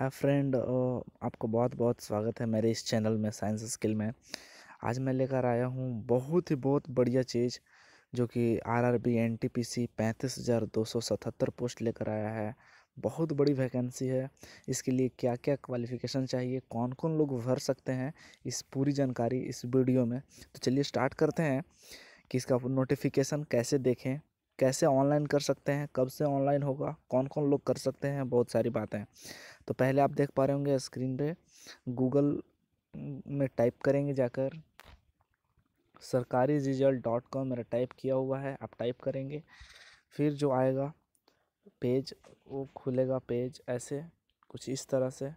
Hi friend आपको बहुत बहुत स्वागत है मेरे इस चैनल में साइंस स्किल में। आज मैं लेकर आया हूँ बहुत ही, बहुत बढ़िया चीज़, जो कि आरआरबी एनटीपीसी पैंतीस हज़ार दो सौ सतहत्तर पोस्ट लेकर आया है। बहुत बड़ी वैकेंसी है। इसके लिए क्या क्या क्वालिफ़िकेशन चाहिए कौन कौन लोग भर सकते हैं, इस पूरी जानकारी इस वीडियो में। तो चलिए स्टार्ट करते हैं कि इसका नोटिफिकेशन कैसे देखें, कैसे ऑनलाइन कर सकते हैं, कब से ऑनलाइन होगा कौन कौन लोग कर सकते हैं, बहुत सारी बातें। तो पहले आप देख पा रहे होंगे स्क्रीन पे गूगल में टाइप करेंगे जाकर सरकारी रिज़ल्ट डॉट कॉम मेरा टाइप किया हुआ है, आप टाइप करेंगे। फिर जो आएगा पेज, वो खुलेगा पेज ऐसे, कुछ इस तरह से।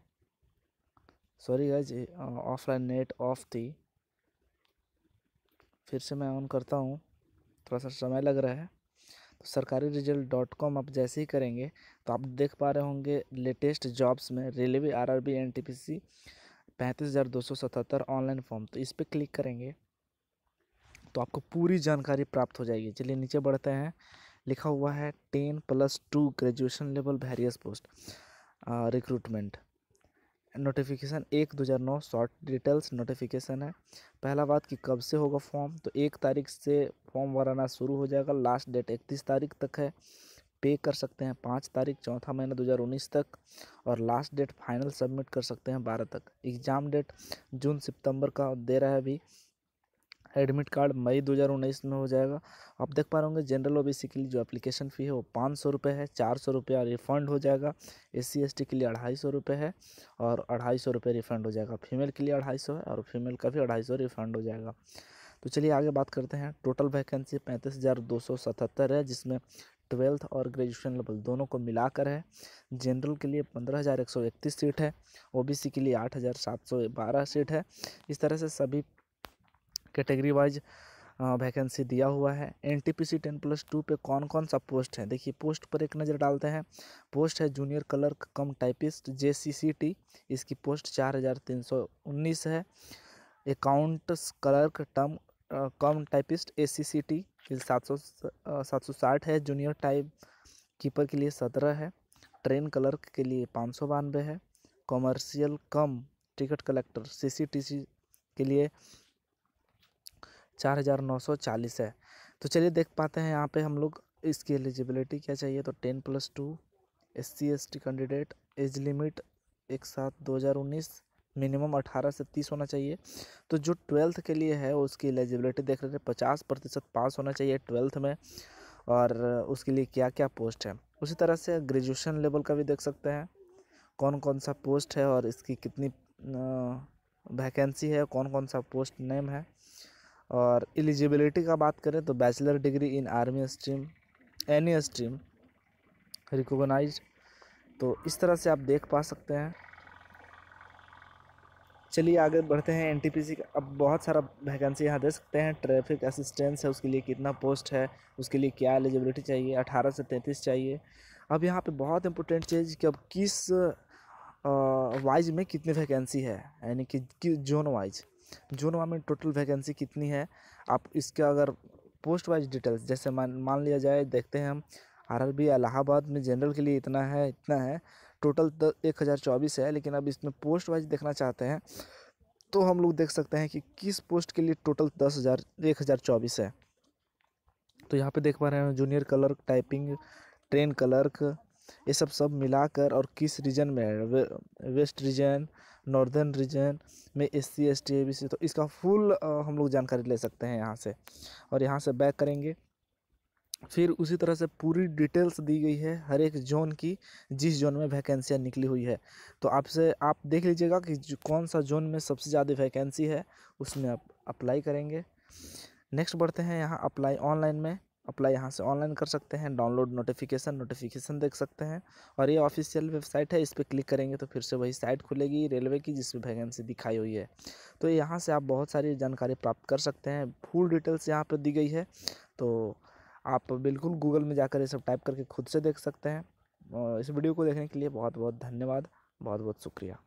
Sorry guys offline net off थी। फिर से मैं ऑन करता हूँ। थोड़ा सा समय लग रहा है। सरकारी रिज़ल्ट डॉट कॉम आप जैसे ही करेंगे तो आप देख पा रहे होंगे लेटेस्ट जॉब्स में railway R R B N T P C पैंतीस हज़ार दो सौ सतहत्तर ऑनलाइन फॉर्म तो इस पर क्लिक करेंगे तो आपको पूरी जानकारी प्राप्त हो जाएगी। चलिए नीचे बढ़ते हैं। लिखा हुआ है ten plus two graduation level various post recruitment notification एक दो हज़ार नौ शॉर्ट डिटेल्स नोटिफिकेशन है। पहला बात कि कब से होगा फॉर्म तो एक तारीख से फॉर्म भराना शुरू हो जाएगा। लास्ट डेट इकतीस तारीख तक है। पे कर सकते हैं पाँच तारीख, चौथा महीना दो हज़ार उन्नीस तक और लास्ट डेट फाइनल सबमिट कर सकते हैं बारह तक। एग्ज़ाम डेट जून, सितंबर का दे रहा है अभी। एडमिट कार्ड मई 2019 में हो जाएगा। आप देख पा रहे होंगे जनरल ओबीसी के लिए जो एप्लीकेशन फ़ी है वो पाँच सौ रुपये है। चार सौ रुपया रिफ़ंड हो जाएगा। एस सी के लिए अढ़ाई सौ रुपये है और अढ़ाई सौ रुपये रिफ़ंड हो जाएगा। फीमेल के लिए अढ़ाई सौ है और फीमेल का भी अढ़ाई सौ रिफ़ंड हो जाएगा। तो चलिए आगे बात करते हैं। टोटल वैकेंसी पैंतीस हज़ार दो सौ सतहत्तर है, जिसमें ट्वेल्थ और ग्रेजुएशन लेवल दोनों को मिलाकर है। जनरल के लिए पंद्रह हज़ार एक सौ इकतीस सीट है ओबीसी के लिए आठ हज़ार सात सौ बारह सीट है। इस तरह से सभी कैटेगरी वाइज वैकेंसी दिया हुआ है। N T P C ten plus two पे कौन कौन सा पोस्ट है? देखिए पोस्ट पर एक नज़र डालते हैं। पोस्ट है junior clerk cum typist J C C T इसकी पोस्ट चार हज़ार तीन सौ उन्नीस है। Account clerk term cum typist A C C T सात सौ सात सौ साठ है। जूनियर टाइप कीपर के लिए सत्रह है। ट्रेन क्लर्क के लिए पाँच सौ बानवे है। Commercial cum ticket clerk C C T C के लिए चार हज़ार नौ सौ चालीस है। तो चलिए देख पाते हैं यहाँ पे हम लोग इसकी एलिजिबिलिटी क्या चाहिए। तो ten plus two S C S T candidate age limit एक सात दो हज़ार उन्नीस मिनिमम अठारह से तीस होना चाहिए। तो जो ट्वेल्थ के लिए है, उसकी एलिजिबिलिटी देख रहे थे, पचास प्रतिशत पास होना चाहिए ट्वेल्थ में। और उसके लिए क्या क्या पोस्ट है? उसी तरह से ग्रेजुएशन लेवल का भी देख सकते हैं। कौन कौन सा पोस्ट है और इसकी कितनी वैकेंसी है कौन कौन सा पोस्ट नेम है। और एलिजिबिलिटी का बात करें तो bachelor degree in army stream, any stream recognise तो इस तरह से आप देख पा सकते हैं। चलिए आगे बढ़ते हैं एनटीपीसी का। अब बहुत सारा वैकेंसी यहाँ दे सकते हैं। ट्रैफ़िक असिस्टेंस है उसके लिए कितना पोस्ट है उसके लिए क्या एलिजिबिलिटी चाहिए अठारह से तैंतीस चाहिए। अब यहाँ पे बहुत इंपॉर्टेंट चीज़ कि अब किस वाइज में कितनी वैकेंसी है यानी कि, जोन वाइज जोन वाइज में टोटल वैकेंसी कितनी है? आप इसका अगर पोस्ट वाइज डिटेल्स जैसे मान मान लिया जाए देखते हैं हम आरआरबी इलाहाबाद में जनरल के लिए इतना है इतना है। टोटल द एक हज़ार चौबीस है लेकिन अब इसमें पोस्ट वाइज देखना चाहते हैं तो हम लोग देख सकते हैं कि किस पोस्ट के लिए टोटल दस हज़ार एक हज़ार चौबीस है। तो यहाँ पे देख पा रहे हैं junior clerk typing train clerk ये सब सब मिलाकर और किस रीजन में है? वे, वेस्ट रीजन नॉर्दर्न रीजन में S C S T A B C तो इसका फुल हम लोग जानकारी ले सकते हैं यहाँ से। और यहाँ से बैक करेंगे। फिर उसी तरह से पूरी डिटेल्स दी गई है हर एक जोन की, जिस जोन में वैकेंसियाँ निकली हुई है। तो आपसे, आप देख लीजिएगा कि कौन सा जोन में सबसे ज़्यादा वैकेंसी है, उसमें आप अप्लाई करेंगे। नेक्स्ट बढ़ते हैं यहाँ, अप्लाई ऑनलाइन में। अप्लाई यहाँ से ऑनलाइन कर सकते हैं, डाउनलोड नोटिफिकेशन नोटिफिकेशन देख सकते हैं। और ये ऑफिशियल वेबसाइट है, इस पर क्लिक करेंगे तो फिर से वही साइट खुलेगी, रेलवे की, जिसमें वैकेंसी दिखाई हुई है। तो यहाँ से आप बहुत सारी जानकारी प्राप्त कर सकते हैं, फुल डिटेल्स यहाँ पर दी गई है। तो आप बिल्कुल गूगल में जाकर ये सब टाइप करके खुद से देख सकते हैं। इस वीडियो को देखने के लिए बहुत बहुत धन्यवाद बहुत बहुत शुक्रिया।